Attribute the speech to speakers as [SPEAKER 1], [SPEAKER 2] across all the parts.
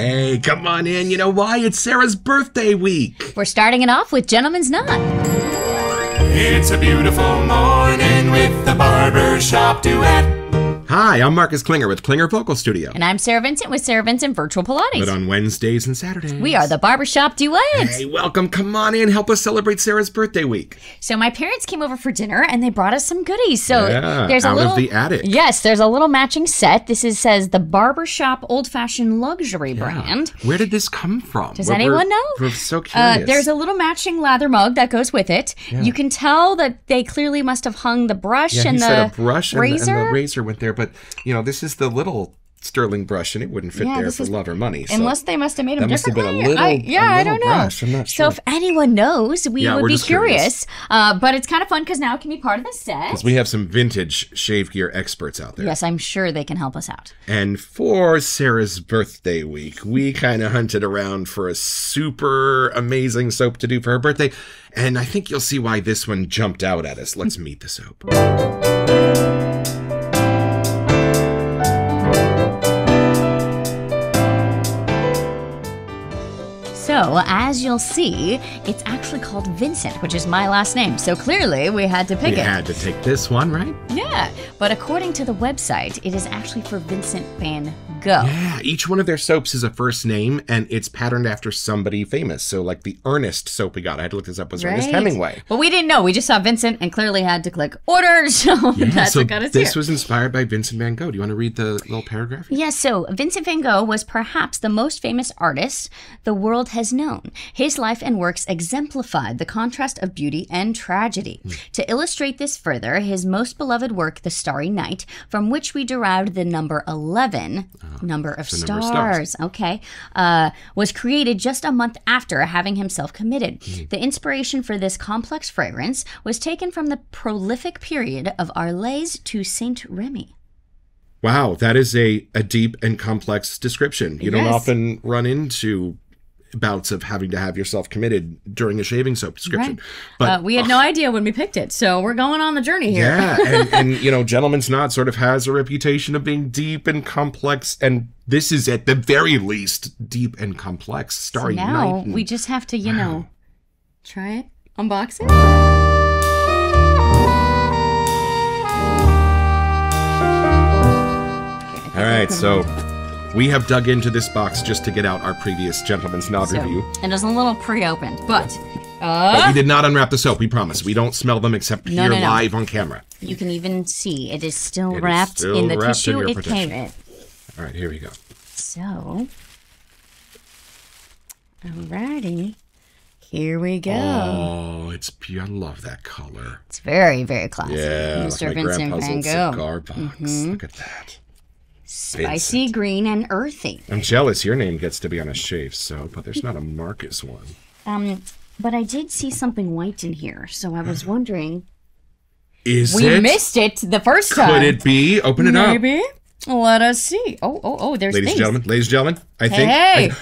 [SPEAKER 1] Hey, come on in. You know why? It's Sarah's birthday week.
[SPEAKER 2] We're starting it off with Gentleman's Nod.
[SPEAKER 3] It's a beautiful morning with the barber shop duet.
[SPEAKER 1] Hi, I'm Marcus Klinger with Klinger Vocal Studio.
[SPEAKER 2] And I'm Sarah Vincent with Sarah Vincent Virtual Pilates.
[SPEAKER 1] But on Wednesdays and Saturdays,
[SPEAKER 2] we are the Barbershop Duet.
[SPEAKER 1] Hey, welcome. Come on in. And help us celebrate Sarah's birthday week.
[SPEAKER 2] So my parents came over for dinner and they brought us some goodies. So
[SPEAKER 1] Yeah,
[SPEAKER 2] there's a
[SPEAKER 1] out of
[SPEAKER 2] little
[SPEAKER 1] the attic.
[SPEAKER 2] Yes, there's a little matching set. This is says the Barbershop Old Fashioned Luxury brand.
[SPEAKER 1] Where did this come from?
[SPEAKER 2] Does
[SPEAKER 1] We're-
[SPEAKER 2] anyone know?
[SPEAKER 1] We're so
[SPEAKER 2] Uh,
[SPEAKER 1] curious.
[SPEAKER 2] there's a little matching lather mug that goes with it. You can tell that they clearly must have hung the brush
[SPEAKER 1] yeah,
[SPEAKER 2] and
[SPEAKER 1] he
[SPEAKER 2] the
[SPEAKER 1] a brush and the-
[SPEAKER 2] razor.
[SPEAKER 1] And, the, razor went there, but you know this is the little sterling brush, and it wouldn't fit
[SPEAKER 2] Yeah,
[SPEAKER 1] there for
[SPEAKER 2] is-
[SPEAKER 1] love or money. So.
[SPEAKER 2] Unless they must have made them
[SPEAKER 1] That must have been a
[SPEAKER 2] differently.
[SPEAKER 1] little-
[SPEAKER 2] I, yeah,
[SPEAKER 1] a
[SPEAKER 2] I
[SPEAKER 1] little
[SPEAKER 2] don't know.
[SPEAKER 1] brush. I'm not
[SPEAKER 2] So if anyone knows, we
[SPEAKER 1] Yeah,
[SPEAKER 2] would be
[SPEAKER 1] curious.
[SPEAKER 2] curious. Uh, but it's kind of fun because now it can be part of the set.
[SPEAKER 1] Because we have some vintage shave gear experts out there.
[SPEAKER 2] Yes, I'm sure they can help us out.
[SPEAKER 1] And for Sarah's birthday week, we kind of hunted around for a super amazing soap to do for her birthday. And I think you'll see why this one jumped out at us. Let's meet the soap.
[SPEAKER 2] As you'll see, it's actually called Vincent, which is my last name. So clearly, we had to pick
[SPEAKER 1] We
[SPEAKER 2] it.
[SPEAKER 1] had to take this one, right?
[SPEAKER 2] Yeah, but according to the website, it is actually for Vincent van Gogh.
[SPEAKER 1] Yeah, each one of their soaps is a first name and it's patterned after somebody famous. So, like the Ernest soap we got, I had to look this up, was Ernest Hemingway.
[SPEAKER 2] But we didn't know. We just saw Vincent and clearly had to click order. So that's
[SPEAKER 1] so
[SPEAKER 2] what got us
[SPEAKER 1] this
[SPEAKER 2] here.
[SPEAKER 1] was inspired by Vincent van Gogh. Do you want to read the little paragraph?
[SPEAKER 2] Yes, so Vincent van Gogh was perhaps the most famous artist the world has known. His life and works exemplified the contrast of beauty and tragedy.
[SPEAKER 1] Hmm.
[SPEAKER 2] To illustrate this further, his most beloved work, The Starry Night, from which we derived the number 11, number of
[SPEAKER 1] Ah, the number of
[SPEAKER 2] stars,
[SPEAKER 1] stars.
[SPEAKER 2] okay, uh, was created just a month after having himself committed.
[SPEAKER 1] Hmm.
[SPEAKER 2] The inspiration for this complex fragrance was taken from the prolific period of Arles to Saint Remy.
[SPEAKER 1] Wow, that is a, a deep and complex description. You don't often run into bouts of having to have yourself committed during a shaving soap description. But
[SPEAKER 2] uh, we had no idea when we picked it, so we're going on the journey here.
[SPEAKER 1] yeah, and, and you know, Gentleman's Nod sort of has a reputation of being deep and complex, and this is at the very least deep and complex. Starry
[SPEAKER 2] now
[SPEAKER 1] Night. and-
[SPEAKER 2] we just have to, you know, try it, unbox it.
[SPEAKER 1] All right, so we have dug into this box just to get out our previous Gentleman's Nod
[SPEAKER 2] So,
[SPEAKER 1] review.
[SPEAKER 2] and it's a little pre-opened, but uh,
[SPEAKER 1] But we did not unwrap the soap, we promise. We don't smell them except
[SPEAKER 2] No,
[SPEAKER 1] here
[SPEAKER 2] no, no.
[SPEAKER 1] live on camera.
[SPEAKER 2] you can even see it is still
[SPEAKER 1] It is
[SPEAKER 2] wrapped
[SPEAKER 1] still
[SPEAKER 2] in the
[SPEAKER 1] wrapped in
[SPEAKER 2] tissue
[SPEAKER 1] your
[SPEAKER 2] it
[SPEAKER 1] protection.
[SPEAKER 2] came in.
[SPEAKER 1] All right, here we go.
[SPEAKER 2] So, alrighty, here we go.
[SPEAKER 1] Oh, it's. I love that color.
[SPEAKER 2] It's very, very classy.
[SPEAKER 1] Yeah,
[SPEAKER 2] Mr.
[SPEAKER 1] like my
[SPEAKER 2] Vincent
[SPEAKER 1] grandpa's
[SPEAKER 2] Van Gogh.
[SPEAKER 1] Cigar box. Mm-hmm. Look at that.
[SPEAKER 2] Spicy green and earthy.
[SPEAKER 1] I'm jealous your name gets to be on a shave soap, but there's not a Marcus one.
[SPEAKER 2] Um, but I did see something white in here, so I was wondering.
[SPEAKER 1] Is
[SPEAKER 2] We
[SPEAKER 1] it?
[SPEAKER 2] missed it the first time.
[SPEAKER 1] Could it be? Open it up.
[SPEAKER 2] Maybe. Let us see. Oh, oh, oh, there's
[SPEAKER 1] Ladies and
[SPEAKER 2] things.
[SPEAKER 1] gentlemen, ladies and gentlemen, I think
[SPEAKER 2] Hey.
[SPEAKER 1] I-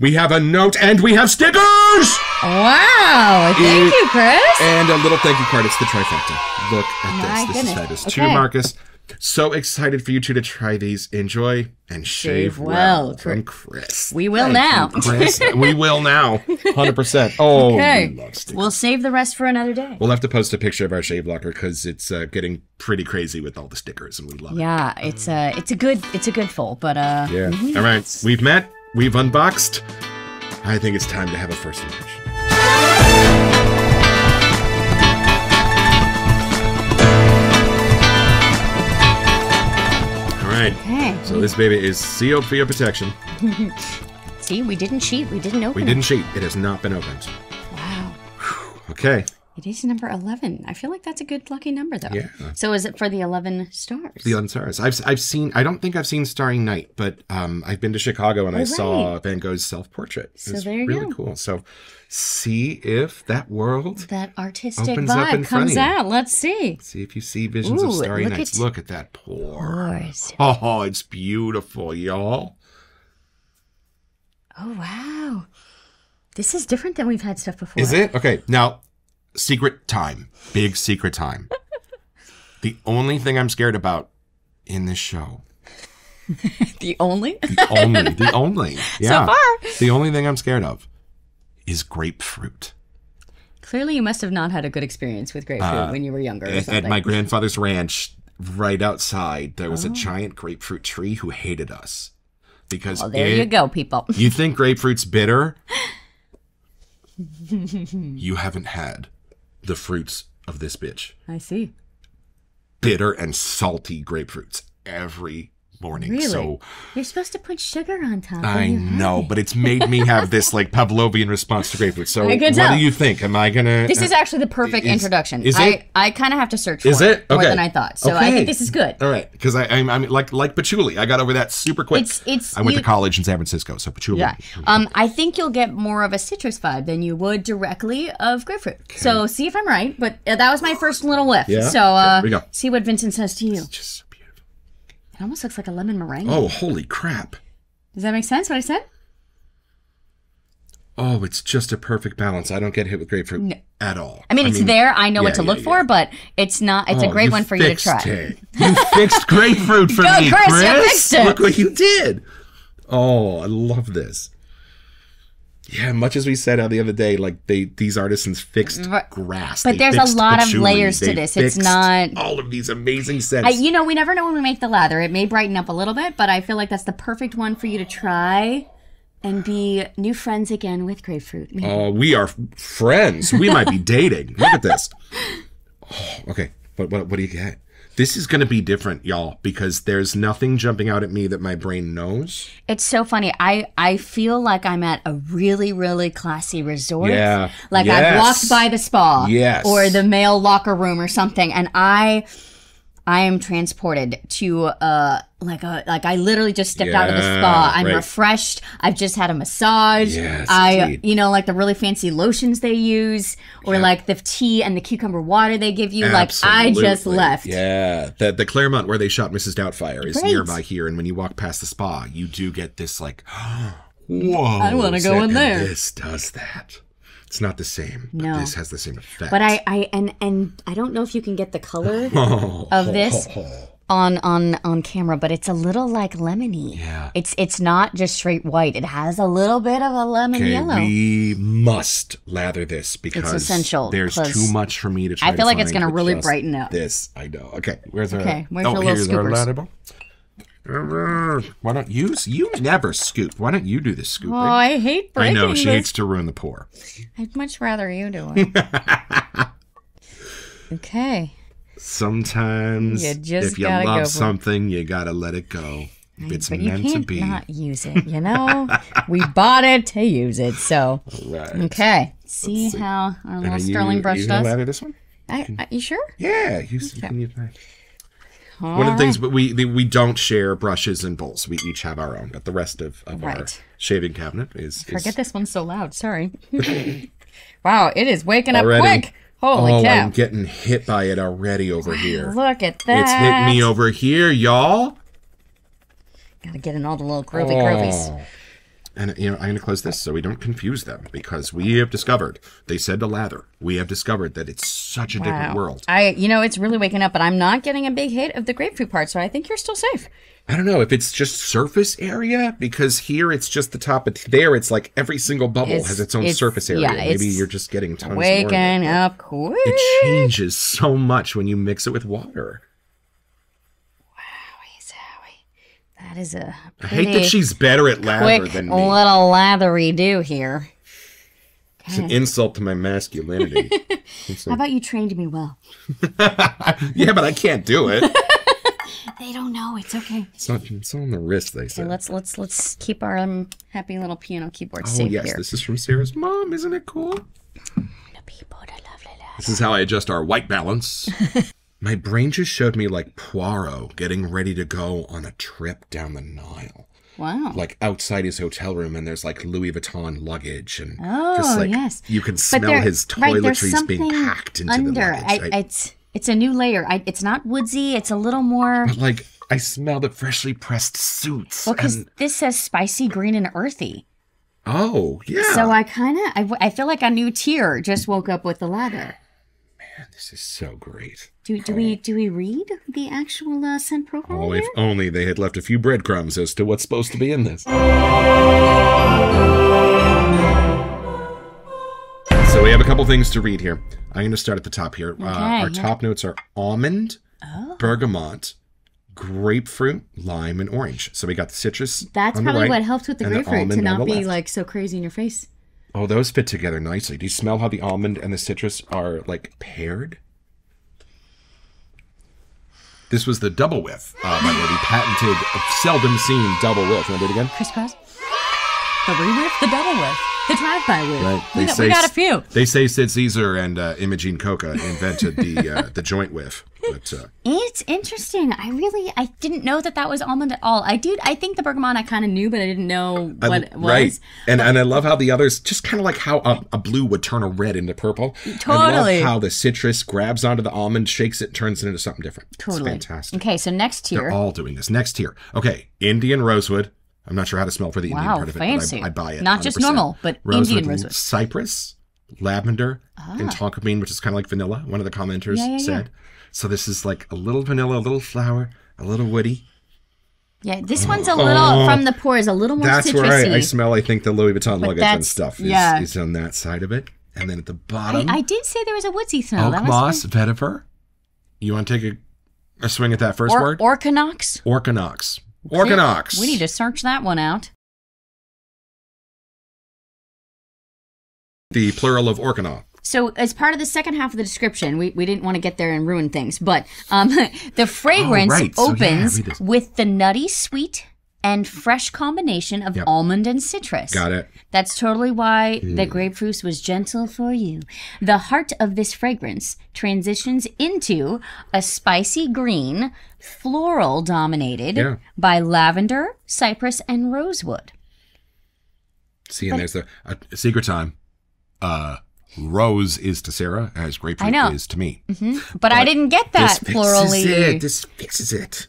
[SPEAKER 1] we have a note and we have stickers!
[SPEAKER 2] Wow. Thank
[SPEAKER 1] It-
[SPEAKER 2] you, Chris.
[SPEAKER 1] And a little thank you card. It's the trifecta. Look at
[SPEAKER 2] My
[SPEAKER 1] this. This
[SPEAKER 2] goodness.
[SPEAKER 1] is fabulous.
[SPEAKER 2] Okay.
[SPEAKER 1] To Marcus. So excited for you two to try these. Enjoy and shave,
[SPEAKER 2] Shave well,
[SPEAKER 1] well. From Chris.
[SPEAKER 2] We will
[SPEAKER 1] Thank
[SPEAKER 2] now.
[SPEAKER 1] you, Chris. we will now. 100%. Oh,
[SPEAKER 2] Okay.
[SPEAKER 1] we love stickers.
[SPEAKER 2] We'll save the rest for another day.
[SPEAKER 1] We'll have to post a picture of our shave locker because it's uh, getting pretty crazy with all the stickers, and we love it.
[SPEAKER 2] Yeah, it's a it's a good it's a good full, but uh
[SPEAKER 1] Yeah. All right. We've met. We've unboxed. I think it's time to have a first impression. Right.
[SPEAKER 2] Okay.
[SPEAKER 1] So this baby is sealed for your protection.
[SPEAKER 2] See, we didn't cheat. We didn't open
[SPEAKER 1] We didn't cheat. It has not been opened.
[SPEAKER 2] it. Wow.
[SPEAKER 1] Okay.
[SPEAKER 2] It is number 11. I feel like that's a good lucky number though.
[SPEAKER 1] Yeah.
[SPEAKER 2] So is it for the 11 stars?
[SPEAKER 1] The 11 stars. I've I've seen. I don't think I've seen Starry Night, but um, I've been to Chicago and I
[SPEAKER 2] Oh,
[SPEAKER 1] saw. Van Gogh's self portrait.
[SPEAKER 2] So
[SPEAKER 1] it's
[SPEAKER 2] there you
[SPEAKER 1] really
[SPEAKER 2] go.
[SPEAKER 1] cool. So see if that world.
[SPEAKER 2] that artistic
[SPEAKER 1] Opens up in
[SPEAKER 2] vibe comes out. Let's see.
[SPEAKER 1] See if you see visions
[SPEAKER 2] Ooh,
[SPEAKER 1] of Starry
[SPEAKER 2] look
[SPEAKER 1] Nights.
[SPEAKER 2] at-
[SPEAKER 1] Look at that pour.
[SPEAKER 2] Yours.
[SPEAKER 1] Oh, it's beautiful, y'all.
[SPEAKER 2] Oh wow. This is different than we've had stuff before.
[SPEAKER 1] Is it? Okay, now, secret time. Big secret time. the only thing I'm scared about in this show
[SPEAKER 2] The only?
[SPEAKER 1] The only, the only, yeah.
[SPEAKER 2] far.
[SPEAKER 1] the only thing I'm scared of is grapefruit.
[SPEAKER 2] Clearly, you must have not had a good experience with grapefruit uh, when you were younger
[SPEAKER 1] At, my grandfather's ranch, right outside, there
[SPEAKER 2] Oh.
[SPEAKER 1] was a oh. giant grapefruit tree who hated us because
[SPEAKER 2] well, there
[SPEAKER 1] it-
[SPEAKER 2] you go, people.
[SPEAKER 1] You think grapefruit's bitter? you haven't had the fruits of this bitch.
[SPEAKER 2] I see.
[SPEAKER 1] Bitter and salty grapefruits every morning.
[SPEAKER 2] Really?
[SPEAKER 1] So
[SPEAKER 2] You're supposed to put sugar on top.
[SPEAKER 1] I
[SPEAKER 2] when you have
[SPEAKER 1] know, but it's made me have this like Pavlovian response to grapefruit. So what
[SPEAKER 2] tell.
[SPEAKER 1] do you think? Am I gonna?
[SPEAKER 2] This is actually the perfect
[SPEAKER 1] Is-
[SPEAKER 2] introduction.
[SPEAKER 1] is
[SPEAKER 2] I,
[SPEAKER 1] it?
[SPEAKER 2] I kind of have to search for
[SPEAKER 1] Is it
[SPEAKER 2] more than I thought. So I think this is good.
[SPEAKER 1] all right because I, I'm, I'm like like patchouli. I got over that super quick.
[SPEAKER 2] It's- it's-
[SPEAKER 1] I went
[SPEAKER 2] you-
[SPEAKER 1] to college in San Francisco, so patchouli.
[SPEAKER 2] Yeah. Um, I think you'll get more of a citrus vibe than you would directly of grapefruit. So see if I'm right. But uh, that was my first little whiff.
[SPEAKER 1] Yeah?
[SPEAKER 2] So uh,
[SPEAKER 1] we go.
[SPEAKER 2] see what Vincent says to you.
[SPEAKER 1] Just so beautiful.
[SPEAKER 2] It almost looks like a lemon meringue.
[SPEAKER 1] Oh, holy crap!
[SPEAKER 2] Does that make sense? What I said?
[SPEAKER 1] Oh, it's just a perfect balance. I don't get hit with grapefruit at all.
[SPEAKER 2] I mean, it's there. I know
[SPEAKER 1] yeah,
[SPEAKER 2] what to
[SPEAKER 1] yeah,
[SPEAKER 2] look
[SPEAKER 1] yeah.
[SPEAKER 2] for, but it's not. It's a
[SPEAKER 1] Oh,
[SPEAKER 2] great one for you to try.
[SPEAKER 1] it. You fixed grapefruit for
[SPEAKER 2] Go,
[SPEAKER 1] me,
[SPEAKER 2] Chris,
[SPEAKER 1] Chris.
[SPEAKER 2] you fixed it.
[SPEAKER 1] Look what you did. Oh, I love this. Yeah, much as we said uh, the other day, like they these artisans fixed grass.
[SPEAKER 2] But
[SPEAKER 1] they
[SPEAKER 2] there's a lot of layers to
[SPEAKER 1] they
[SPEAKER 2] this. It's not-
[SPEAKER 1] all of these amazing scents.
[SPEAKER 2] I, you know, we never know when we make the lather. It may brighten up a little bit, but I feel like that's the perfect one for you to try and be new friends again with grapefruit. Maybe.
[SPEAKER 1] Oh, we are friends. We might be dating. Look at this. Oh, okay, what, what what do you get? This is going to be different, y'all, because there's nothing jumping out at me that my brain knows.
[SPEAKER 2] It's so funny. I I feel like I'm at a really really classy resort.
[SPEAKER 1] Yeah.
[SPEAKER 2] Like
[SPEAKER 1] Yes.
[SPEAKER 2] I've walked by the spa.
[SPEAKER 1] Yes.
[SPEAKER 2] Or the male locker room or something, and I I am transported to uh like a like I literally just stepped out of the spa. I'm
[SPEAKER 1] right.
[SPEAKER 2] refreshed. I've just had a massage.
[SPEAKER 1] Yes,
[SPEAKER 2] I
[SPEAKER 1] indeed.
[SPEAKER 2] you know like the really fancy lotions they use or like the tea and the cucumber water they give you. Like I just left.
[SPEAKER 1] Yeah, the the Claremont where they shot Mrs. Doubtfire is
[SPEAKER 2] Right.
[SPEAKER 1] nearby here, and when you walk past the spa, you do get this like, whoa! I
[SPEAKER 2] wanna go in there.
[SPEAKER 1] This does that. It's not the same, but
[SPEAKER 2] No.
[SPEAKER 1] this has the same effect.
[SPEAKER 2] But I, I and and I don't know if you can get the color
[SPEAKER 1] Oh,
[SPEAKER 2] of this oh. on on on camera, but it's a little like lemony.
[SPEAKER 1] Yeah.
[SPEAKER 2] It's it's not just straight white. It has a little bit of a lemon
[SPEAKER 1] Okay,
[SPEAKER 2] yellow.
[SPEAKER 1] we must lather this because it's
[SPEAKER 2] essential,
[SPEAKER 1] There's too much for me to try.
[SPEAKER 2] I feel like it's gonna really brighten up.
[SPEAKER 1] This I know. Okay, where's our?
[SPEAKER 2] Okay, where's
[SPEAKER 1] oh,
[SPEAKER 2] your little
[SPEAKER 1] here's our
[SPEAKER 2] scoopers?
[SPEAKER 1] bowl. Why don't you? You never scoop. Why don't you do the scooping?
[SPEAKER 2] Oh, I hate breaking.
[SPEAKER 1] I know she
[SPEAKER 2] this.
[SPEAKER 1] hates to ruin the pour.
[SPEAKER 2] I'd much rather you do it. okay.
[SPEAKER 1] Sometimes,
[SPEAKER 2] You just
[SPEAKER 1] if you love something, you gotta let it go. If it's
[SPEAKER 2] But you
[SPEAKER 1] meant to
[SPEAKER 2] can't
[SPEAKER 1] be,
[SPEAKER 2] not use it, you know? we bought it to use it, so
[SPEAKER 1] right.
[SPEAKER 2] okay. See, how our little
[SPEAKER 1] you-
[SPEAKER 2] sterling brush
[SPEAKER 1] you gonna
[SPEAKER 2] does?
[SPEAKER 1] this one?
[SPEAKER 2] I, I, you sure?
[SPEAKER 1] Yeah, you, you can use mine. One of the things, but we the, we don't share brushes and bowls. We each have our own. But the rest of, of our shaving cabinet is, is
[SPEAKER 2] Forget this one's so loud. Sorry. wow, it is waking up quick. Holy
[SPEAKER 1] oh,
[SPEAKER 2] cow.
[SPEAKER 1] I'm getting hit by it already over here.
[SPEAKER 2] Look at that.
[SPEAKER 1] It's hit me over here, y'all.
[SPEAKER 2] Gotta get in all the little groovy groovies.
[SPEAKER 1] Oh. And you know, I'm gonna close this so we don't confuse them because we have discovered. They said to lather. We have discovered that it's such a different world.
[SPEAKER 2] I, you know, it's really waking up, but I'm not getting a big hit of the grapefruit part, so I think you're still safe.
[SPEAKER 1] I don't know if it's just surface area because here it's just the top. But there, it's like every single bubble
[SPEAKER 2] It's-
[SPEAKER 1] has its own
[SPEAKER 2] it's-
[SPEAKER 1] surface area.
[SPEAKER 2] yeah,
[SPEAKER 1] Maybe you're just getting tons more. of it.
[SPEAKER 2] Waking up quick.
[SPEAKER 1] It changes so much when you mix it with water.
[SPEAKER 2] That is a
[SPEAKER 1] I hate that she's better at lather than me.
[SPEAKER 2] little lathery do here.
[SPEAKER 1] It's an insult to my masculinity.
[SPEAKER 2] How about you trained me well?
[SPEAKER 1] yeah, but I can't do it.
[SPEAKER 2] They don't know. It's okay.
[SPEAKER 1] It's not. It's on the wrist. They
[SPEAKER 2] Okay,
[SPEAKER 1] said.
[SPEAKER 2] let's let's let's keep our um, happy little piano keyboard
[SPEAKER 1] Oh
[SPEAKER 2] safe
[SPEAKER 1] yes,
[SPEAKER 2] here.
[SPEAKER 1] this is from Sarah's mom. Isn't it cool?
[SPEAKER 2] The people are lovely lads.
[SPEAKER 1] This is how I adjust our white balance. My brain just showed me like Poirot getting ready to go on a trip down the Nile.
[SPEAKER 2] Wow.
[SPEAKER 1] Like outside his hotel room, and there's like Louis Vuitton luggage, and
[SPEAKER 2] Oh,
[SPEAKER 1] just like
[SPEAKER 2] yes.
[SPEAKER 1] you can smell
[SPEAKER 2] there-
[SPEAKER 1] his
[SPEAKER 2] right,
[SPEAKER 1] toiletries being
[SPEAKER 2] something
[SPEAKER 1] packed into
[SPEAKER 2] under.
[SPEAKER 1] the luggage.
[SPEAKER 2] I,
[SPEAKER 1] right?
[SPEAKER 2] it's it's a new layer. I, it's not woodsy. It's a little more.
[SPEAKER 1] But like I smell the freshly pressed suits.
[SPEAKER 2] Well, because
[SPEAKER 1] and-
[SPEAKER 2] this says spicy green and earthy.
[SPEAKER 1] oh yeah,
[SPEAKER 2] So I kind of I, I feel like a new tier just woke up with the lather.
[SPEAKER 1] Man, this is so great.
[SPEAKER 2] Do, do we do we read the actual uh, scent profile?
[SPEAKER 1] Oh,
[SPEAKER 2] here?
[SPEAKER 1] if only they had left a few breadcrumbs as to what's supposed to be in this. So we have a couple things to read here. I'm going to start at the top here. uh, our
[SPEAKER 2] yeah.
[SPEAKER 1] top notes are almond, bergamot, grapefruit, lime, and orange. So we got the citrus.
[SPEAKER 2] That's
[SPEAKER 1] the
[SPEAKER 2] probably
[SPEAKER 1] right
[SPEAKER 2] what helped with the grapefruit to not
[SPEAKER 1] the
[SPEAKER 2] be
[SPEAKER 1] left.
[SPEAKER 2] like so crazy in your face.
[SPEAKER 1] Oh, those fit together nicely. Do you smell how the almond and the citrus are like paired? This was the double whiff, uh, by the patented, seldom seen double whiff. Want to do it again?
[SPEAKER 2] Crisscross. The re-whiff, the double whiff, the drive-by whiff.
[SPEAKER 1] Right.
[SPEAKER 2] We, got, we got a few.
[SPEAKER 1] They say Sid Caesar and uh, Imogene Coca invented the uh, the joint whiff, but uh,
[SPEAKER 2] It's interesting. I really, I didn't know that that was almond at all. I did. I think the bergamot I kind of knew, but I didn't know
[SPEAKER 1] I-
[SPEAKER 2] what it was.
[SPEAKER 1] right. And and I love how the others just kind of like how a, a blue would turn a red into purple. I
[SPEAKER 2] Totally.
[SPEAKER 1] love how the citrus grabs onto the almond, shakes it, turns it into something different.
[SPEAKER 2] Totally.
[SPEAKER 1] It's fantastic.
[SPEAKER 2] Okay, so next tier, They're
[SPEAKER 1] all doing this. Next tier. Okay, Indian rosewood. I'm not sure how to smell for the Indian
[SPEAKER 2] Wow,
[SPEAKER 1] part of it,
[SPEAKER 2] fancy.
[SPEAKER 1] but I, I buy it.
[SPEAKER 2] Not just
[SPEAKER 1] 100%.
[SPEAKER 2] normal, but Indian rosewood. Ah.
[SPEAKER 1] Cypress, lavender, and tonka bean, which is kind of like vanilla. One of the commenters
[SPEAKER 2] Yeah, yeah, yeah.
[SPEAKER 1] Said. So this is like a little vanilla, a little flower, a little woody.
[SPEAKER 2] Yeah, this oh. one's a little oh. from the pores, a little more
[SPEAKER 1] Oh. That's
[SPEAKER 2] citrusy.
[SPEAKER 1] where I, I smell. I think the Louis Vuitton luggage and stuff is,
[SPEAKER 2] yeah.
[SPEAKER 1] is on that side of it. And then at the bottom,
[SPEAKER 2] I, I did say there was a woodsy smell.
[SPEAKER 1] oak
[SPEAKER 2] that
[SPEAKER 1] moss, vetiver. You want to take a, a swing at that first
[SPEAKER 2] or,
[SPEAKER 1] word?
[SPEAKER 2] Orchinox.
[SPEAKER 1] Orchinox. Orchinox.
[SPEAKER 2] We need to search that one out.
[SPEAKER 1] the plural of orchinox.
[SPEAKER 2] So, as part of the second half of the description, we, we didn't want to get there and ruin things, but um, the fragrance
[SPEAKER 1] Oh, right. So, yeah,
[SPEAKER 2] opens with the nutty, sweet, and fresh combination of
[SPEAKER 1] Yep.
[SPEAKER 2] almond and citrus.
[SPEAKER 1] Got it.
[SPEAKER 2] That's totally why the grapefruit was gentle for you. The heart of this fragrance transitions into a spicy green, floral dominated
[SPEAKER 1] Yeah.
[SPEAKER 2] by lavender, cypress, and rosewood.
[SPEAKER 1] See, and there's the uh, secret time. Uh, rose is to Sarah as grapefruit
[SPEAKER 2] I know.
[SPEAKER 1] is to me.
[SPEAKER 2] But I didn't get that
[SPEAKER 1] this fixes it. This fixes it.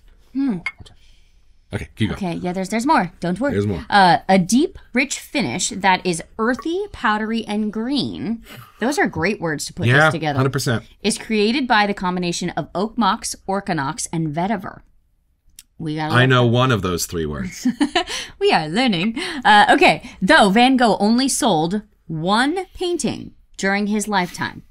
[SPEAKER 1] Okay, keep going.
[SPEAKER 2] Okay, yeah, there's there's more. Don't worry.
[SPEAKER 1] There's more.
[SPEAKER 2] Uh, a deep, rich finish that is earthy, powdery, and green. Those are great words to put
[SPEAKER 1] Yeah,
[SPEAKER 2] this together.
[SPEAKER 1] hundred percent.
[SPEAKER 2] Is created by the combination of oak mox, orchinox, and vetiver. We got.
[SPEAKER 1] I know one of those three words.
[SPEAKER 2] We are learning. Uh, okay, though Van Gogh only sold one painting during his lifetime,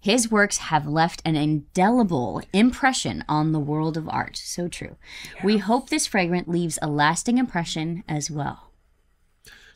[SPEAKER 2] his works have left an indelible impression on the world of art. So true. We hope this fragrance leaves a lasting impression as well.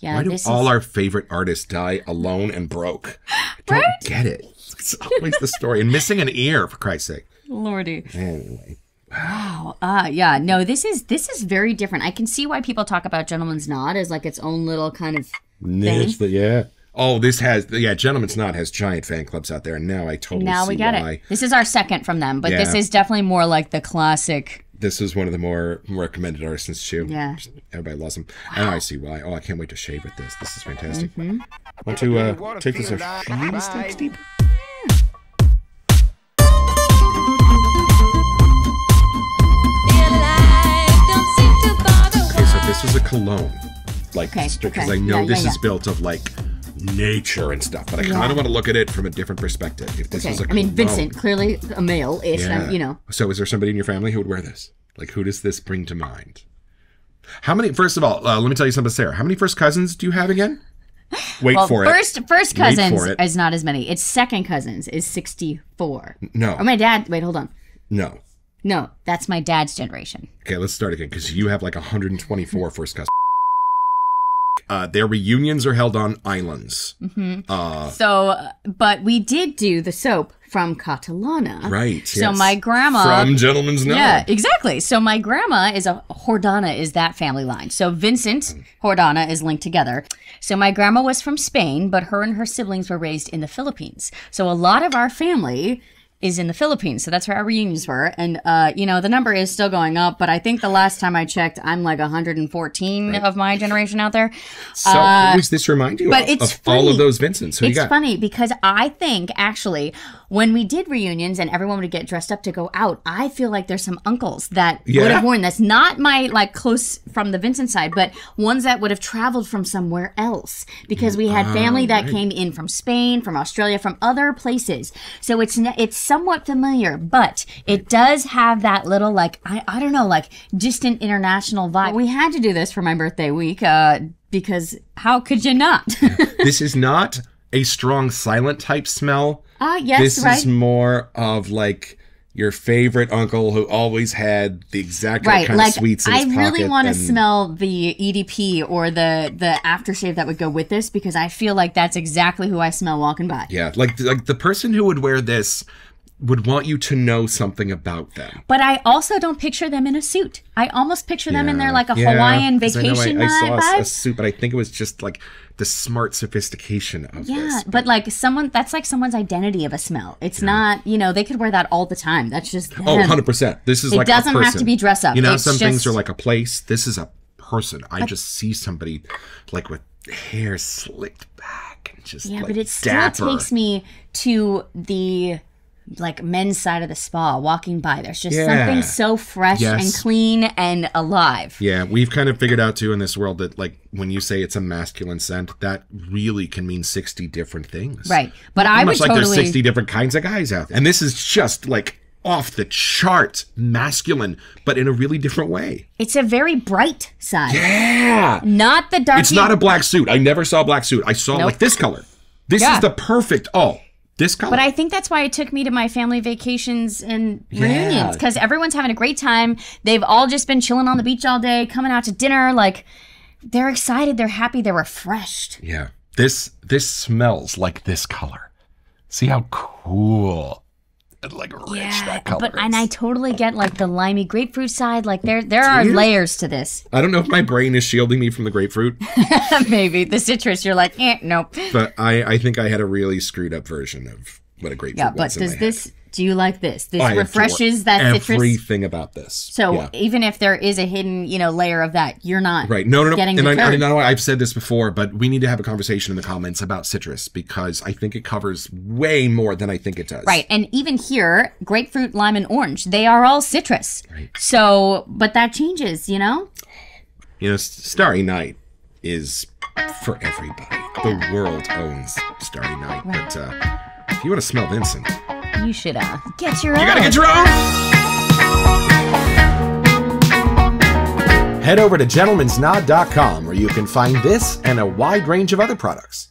[SPEAKER 2] Yeah,
[SPEAKER 1] Why do all
[SPEAKER 2] is,
[SPEAKER 1] our favorite artists die alone and broke? I don't get it. It's always the story. And missing an ear, for Christ's sake.
[SPEAKER 2] lordy.
[SPEAKER 1] Anyway.
[SPEAKER 2] Ah, yeah. No, this is this is very different. I can see why people talk about Gentleman's Nod as like its own little kind of
[SPEAKER 1] Niche, But yeah. Oh, this has yeah. Gentleman's Nod has giant fan clubs out there, and now I totally
[SPEAKER 2] now
[SPEAKER 1] see
[SPEAKER 2] we get
[SPEAKER 1] why.
[SPEAKER 2] it. This is our second from them, but this is definitely more like the classic.
[SPEAKER 1] This is one of the more recommended artists too.
[SPEAKER 2] Yeah.
[SPEAKER 1] everybody loves them, and I see why. Oh, I can't wait to shave with this. This is fantastic.
[SPEAKER 2] Mm-hmm.
[SPEAKER 1] Want to uh, take this a few steps deeper? Okay, so this is a cologne, like
[SPEAKER 2] Okay,
[SPEAKER 1] because
[SPEAKER 2] okay.
[SPEAKER 1] I know
[SPEAKER 2] Yeah,
[SPEAKER 1] this
[SPEAKER 2] yeah,
[SPEAKER 1] is
[SPEAKER 2] yeah.
[SPEAKER 1] built of like nature and stuff, but I kind of want to look at it from a different perspective. If this
[SPEAKER 2] Okay.
[SPEAKER 1] was a
[SPEAKER 2] I mean,
[SPEAKER 1] cologne-
[SPEAKER 2] Vincent, clearly a male ish,
[SPEAKER 1] Yeah.
[SPEAKER 2] you know.
[SPEAKER 1] So, is there somebody in your family who would wear this? Like, who does this bring to mind? How many? First of all, uh, let me tell you something, Sarah. How many first cousins do you have again? Wait
[SPEAKER 2] Well,
[SPEAKER 1] for
[SPEAKER 2] first first
[SPEAKER 1] Wait
[SPEAKER 2] cousins
[SPEAKER 1] for it.
[SPEAKER 2] is not as many. It's second cousins is sixty four.
[SPEAKER 1] it. No,
[SPEAKER 2] Or my dad. Wait, hold on.
[SPEAKER 1] no.
[SPEAKER 2] No, that's my dad's generation.
[SPEAKER 1] Okay, let's start again because you have like 124 first cousins. Uh, their reunions are held on islands. Uh,
[SPEAKER 2] So, but we did do the soap from Catalana.
[SPEAKER 1] right.
[SPEAKER 2] So
[SPEAKER 1] yes.
[SPEAKER 2] my grandma
[SPEAKER 1] from Gentleman's Night.
[SPEAKER 2] Yeah, exactly. So my grandma is a Hordana is that family line. So Vincent Hordana is linked together. So my grandma was from Spain, but her and her siblings were raised in the Philippines. So a lot of our family is in the Philippines. So that's where our reunions were. And, uh, you know, the number is still going up, but I think the last time I checked, I'm like 114 of my generation out there.
[SPEAKER 1] So who does this remind you
[SPEAKER 2] Uh, but
[SPEAKER 1] of,
[SPEAKER 2] it's
[SPEAKER 1] of all of those Vincents? Who you got?
[SPEAKER 2] funny because I think actually when we did reunions and everyone would get dressed up to go out, I feel like there's some uncles that would have worn this. Not my like close from the Vincent side, but ones that would have traveled from somewhere else because we had family that came in from Spain, from Australia, from other places. So it's it's somewhat familiar, but it does have that little like I I don't know like distant international vibe. We had to do this for my birthday week uh, because how could you not?
[SPEAKER 1] this is not a strong silent type smell.
[SPEAKER 2] Ah, yes,
[SPEAKER 1] this
[SPEAKER 2] right.
[SPEAKER 1] is more of like your favorite uncle who always had the exact right,
[SPEAKER 2] right
[SPEAKER 1] kind
[SPEAKER 2] like
[SPEAKER 1] of sweets in
[SPEAKER 2] i
[SPEAKER 1] his
[SPEAKER 2] really want to smell the edp or the the aftershave that would go with this because i feel like that's exactly who i smell walking by
[SPEAKER 1] Yeah, like like the person who would wear this would want you to know something about them.
[SPEAKER 2] but i also don't picture them in a suit i almost picture them in their like a
[SPEAKER 1] Yeah,
[SPEAKER 2] hawaiian
[SPEAKER 1] 'cause I
[SPEAKER 2] vacation
[SPEAKER 1] I, I saw a, a suit, but I think it was just like the smart sophistication of
[SPEAKER 2] yeah,
[SPEAKER 1] this.
[SPEAKER 2] but like someone that's like someone's identity of a smell. It's not, you know, they could wear that all the time. That's just
[SPEAKER 1] Oh, 100%. This is
[SPEAKER 2] It
[SPEAKER 1] like It
[SPEAKER 2] doesn't have to be dress up.
[SPEAKER 1] You know,
[SPEAKER 2] It's
[SPEAKER 1] some things are like a place. This is a person. I just see somebody like with hair slicked back and just
[SPEAKER 2] Yeah,
[SPEAKER 1] like
[SPEAKER 2] but it still
[SPEAKER 1] dapper.
[SPEAKER 2] takes me to the like men's side of the spa walking by. There's just
[SPEAKER 1] Yeah.
[SPEAKER 2] something so fresh
[SPEAKER 1] Yes.
[SPEAKER 2] and clean and alive.
[SPEAKER 1] Yeah, we've kind of figured out too in this world that like when you say it's a masculine scent, that really can mean sixty different things.
[SPEAKER 2] Right. But I would
[SPEAKER 1] like
[SPEAKER 2] totally
[SPEAKER 1] there's sixty different kinds of guys out there, and this is just like off the chart masculine, but in a really different way.
[SPEAKER 2] It's a very bright side.
[SPEAKER 1] Yeah,
[SPEAKER 2] Not the dark
[SPEAKER 1] it's not a black suit. I never saw a black suit. I saw
[SPEAKER 2] Nope.
[SPEAKER 1] like this color. This
[SPEAKER 2] Yeah.
[SPEAKER 1] is the perfect. Oh, this color.
[SPEAKER 2] But I think that's why it took me to my family vacations and
[SPEAKER 1] Yeah.
[SPEAKER 2] reunions because everyone's having a great time. They've all just been chilling on the beach all day, coming out to dinner. Like they're excited, they're happy, they're refreshed.
[SPEAKER 1] yeah, this this smells like this color. See how cool and like rich that color
[SPEAKER 2] but
[SPEAKER 1] is.
[SPEAKER 2] and I totally get like the limey grapefruit side. Like there there are
[SPEAKER 1] you?
[SPEAKER 2] layers to this.
[SPEAKER 1] I don't know if my brain is shielding me from the grapefruit,
[SPEAKER 2] Maybe the citrus, you're like, eh, nope.
[SPEAKER 1] but I, I think I had a really screwed up version of what a grapefruit is.
[SPEAKER 2] Yeah, but does this? Do you like this? This
[SPEAKER 1] I
[SPEAKER 2] refreshes that citrus.
[SPEAKER 1] Everything about this.
[SPEAKER 2] So
[SPEAKER 1] Yeah.
[SPEAKER 2] even if there is a hidden, you know, layer of that, you're not
[SPEAKER 1] Right. No, no, no.
[SPEAKER 2] getting
[SPEAKER 1] And I, I know I've said this before, but we need to have a conversation in the comments about citrus because I think it covers way more than I think it does.
[SPEAKER 2] Right. And even here, grapefruit, lime, and orange, they are all citrus. Right. So, but that changes, you know?
[SPEAKER 1] You know, Starry Night is for everybody. The world owns Starry Night. But uh, if you want to smell Vincent, you
[SPEAKER 2] You should uh, get your
[SPEAKER 1] you
[SPEAKER 2] own.
[SPEAKER 1] You gotta get your own. Head over to gentlemansnod.com where you can find this and a wide range of other products.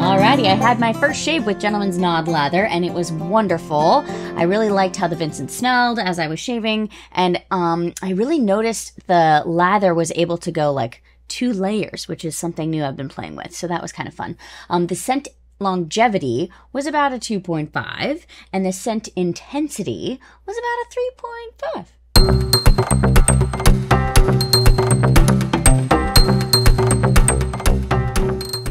[SPEAKER 2] Alrighty, I had my first shave with Gentleman's Nod Lather, and it was wonderful. I really liked how the Vincent smelled as I was shaving, and um, I really noticed the lather was able to go like two layers, which is something new I've been playing with. So that was kind of fun. Um, the scent longevity was about a 2.5, and the scent intensity was about a 3.5.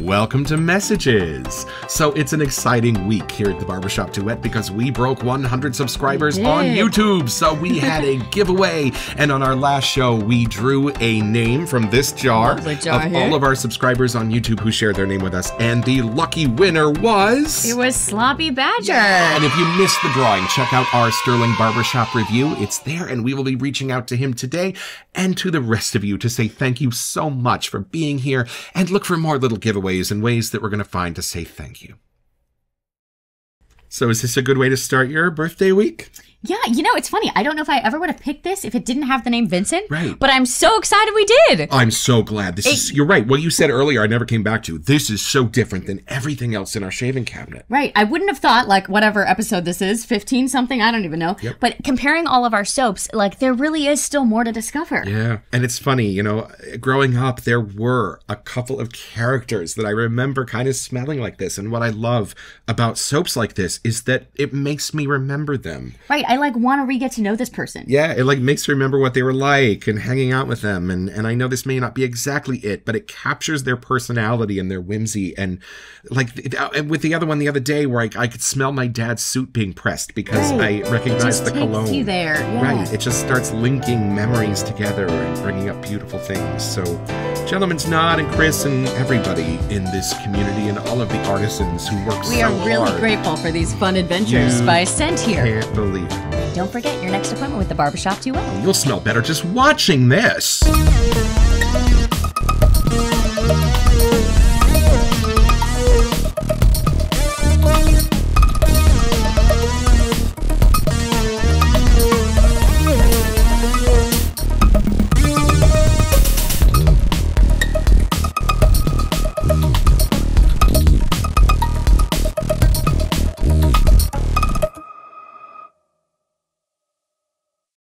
[SPEAKER 1] Welcome to Messages. So it's an exciting week here at the Barbershop Duet because we broke 100 subscribers on. YouTube. So we had a giveaway. And on our last show, we drew a name from this jar
[SPEAKER 2] jar
[SPEAKER 1] of
[SPEAKER 2] here.
[SPEAKER 1] all of our subscribers on YouTube who shared their name with us. And the lucky winner was.
[SPEAKER 2] It was Sloppy Badger.
[SPEAKER 1] And if you missed the drawing, check out our Sterling Barbershop review. It's there, and we will be reaching out to him today and to the rest of you to say thank you so much for being here and look for more little giveaways and ways that we're going to find to say thank you. So, is this a good way to start your birthday week?
[SPEAKER 2] Yeah, you know, it's funny. I don't know if I ever would have picked this if it didn't have the name Vincent.
[SPEAKER 1] Right.
[SPEAKER 2] But I'm so excited we did.
[SPEAKER 1] I'm so glad. This is, you're right. What you said earlier, I never came back to. This is so different than everything else in our shaving cabinet.
[SPEAKER 2] Right. I wouldn't have thought, like, whatever episode this is, 15 something, I don't even know. Yep. But comparing all of our soaps, like, there really is still more to discover.
[SPEAKER 1] Yeah. And it's funny, you know, growing up, there were a couple of characters that I remember kind of smelling like this. And what I love about soaps like this is that it makes me remember them.
[SPEAKER 2] Right. I like want to re get to know this person.
[SPEAKER 1] Yeah, it like makes me remember what they were like and hanging out with them. And and I know this may not be exactly it, but it captures their personality and their whimsy. And like uh, with the other one the other day, where I, I could smell my dad's suit being pressed because
[SPEAKER 2] Right.
[SPEAKER 1] I recognized the cologne.
[SPEAKER 2] you there, yeah.
[SPEAKER 1] Right. It just starts linking memories together and bringing up beautiful things. So, Gentleman's Nod and Chris and everybody in this community and all of the artisans who work
[SPEAKER 2] We
[SPEAKER 1] so
[SPEAKER 2] are really
[SPEAKER 1] hard.
[SPEAKER 2] grateful for these fun adventures
[SPEAKER 1] You
[SPEAKER 2] by Scent here.
[SPEAKER 1] Can't believe it.
[SPEAKER 2] Don't forget your next appointment with the Barbershop Duo.
[SPEAKER 1] You'll smell better just watching this.